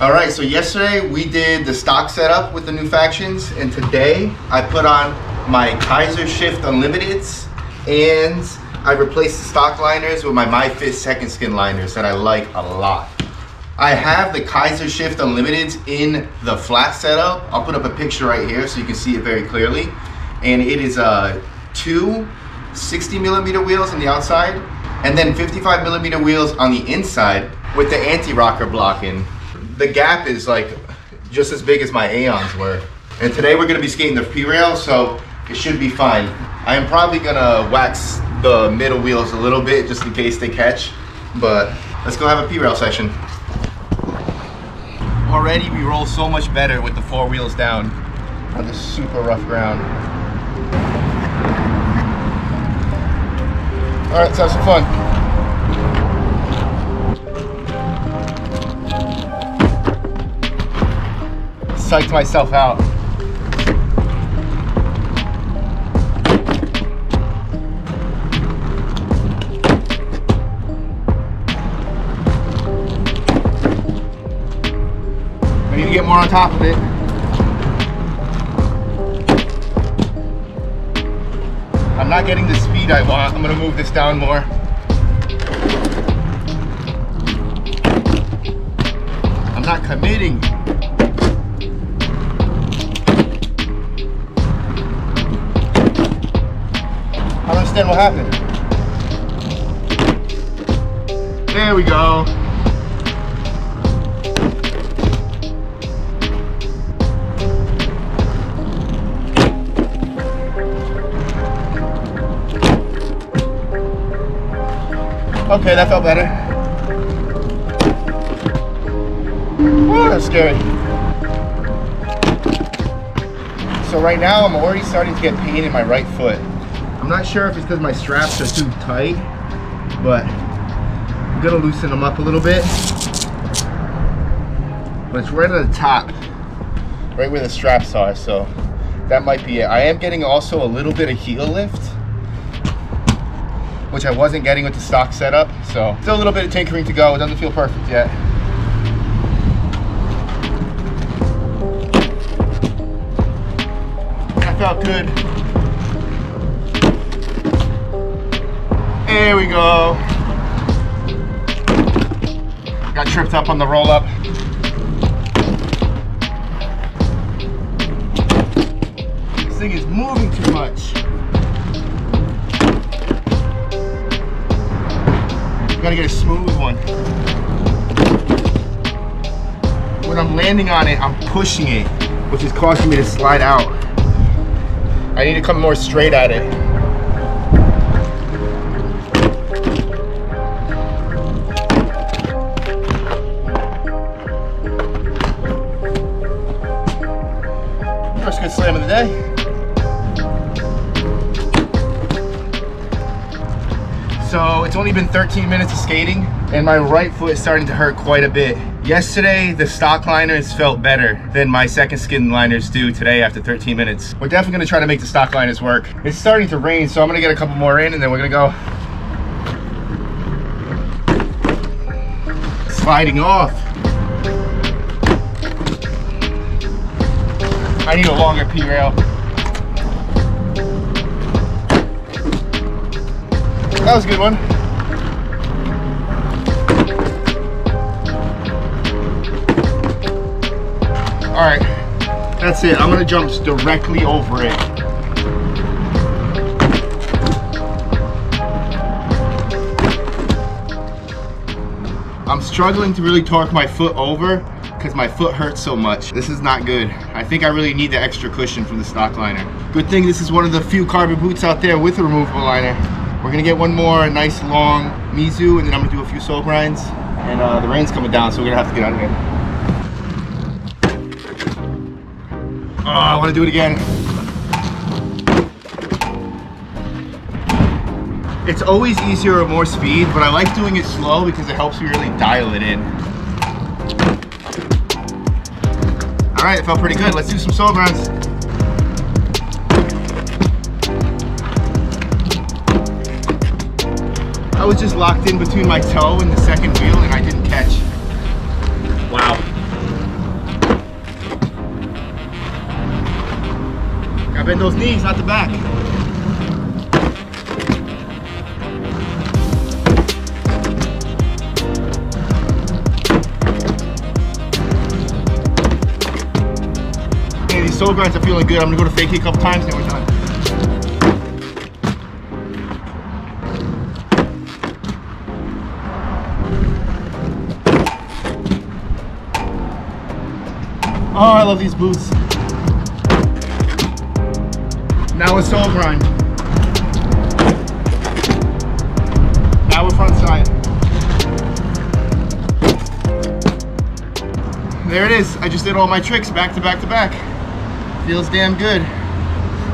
All right, so yesterday we did the stock setup with the new factions, and today I put on my Kizer Shift Unlimiteds, and I replaced the stock liners with my MyFit Second Skin liners that I like a lot. I have the Kizer Shift Unlimiteds in the flat setup. I'll put up a picture right here so you can see it very clearly. And it is uh, two 60 millimeter wheels on the outside, and then 55 millimeter wheels on the inside with the anti-rocker blocking the gap is like just as big as my Aeons were. And today we're gonna be skating the P-Rail, so it should be fine. I am probably gonna wax the middle wheels a little bit just in case they catch, but let's go have a P-Rail session. Already we roll so much better with the four wheels down on this super rough ground. All right, let's have some fun. Psyched myself out. I need to get more on top of it. I'm not getting the speed I want. I'm gonna move this down more. I'm not committing. Understand what happened. There we go. Okay, that felt better. Woo, that's scary. So right now I'm already starting to get pain in my right foot. I'm not sure if it's because my straps are too tight, but I'm gonna loosen them up a little bit. But it's right at the top, right where the straps are, so that might be it. I am getting also a little bit of heel lift, which I wasn't getting with the stock setup, so still a little bit of tinkering to go. It doesn't feel perfect yet. Felt good. There we go. Got tripped up on the roll up. This thing is moving too much. Gotta get a smooth one. When I'm landing on it, I'm pushing it, which is causing me to slide out. I need to come more straight at it. Good slam of the day. So it's only been 13 minutes of skating and my right foot is starting to hurt quite a bit. Yesterday, the stock liners felt better than my second skin liners do today after 13 minutes. We're definitely gonna try to make the stock liners work. It's starting to rain, so I'm gonna get a couple more in and then we're gonna go. Sliding off. I need a longer P-rail. That was a good one. All right, that's it. I'm gonna jump directly over it. I'm struggling to really torque my foot over because my foot hurts so much. This is not good. I think I really need the extra cushion from the stock liner. Good thing this is one of the few carbon boots out there with a removable liner. We're gonna get one more nice long Mizou and then I'm gonna do a few soul grinds. And uh, the rain's coming down, so we're gonna have to get out of here. Oh, I wanna do it again. It's always easier or more speed, but I like doing it slow because it helps me really dial it in. All right, it felt pretty good. Let's do some soul grinds. I was just locked in between my toe and the second wheel and I didn't catch. Wow. Gotta bend those knees, not the back. Grinds are feeling good. I'm gonna go to fakie a couple times and we're done. Oh, I love these boots. Now it's toe grind. Now we're front side. There it is. I just did all my tricks back to back to back. Feels damn good.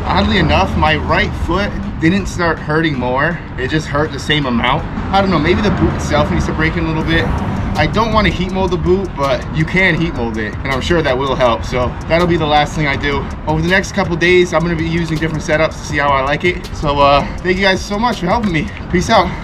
Oddly enough, my right foot didn't start hurting more. It just hurt the same amount. I don't know, maybe the boot itself needs to break in a little bit. I don't want to heat mold the boot, but you can heat mold it, and I'm sure that will help. So that'll be the last thing I do. Over the next couple days, I'm gonna be using different setups to see how I like it. So uh, thank you guys so much for helping me. Peace out.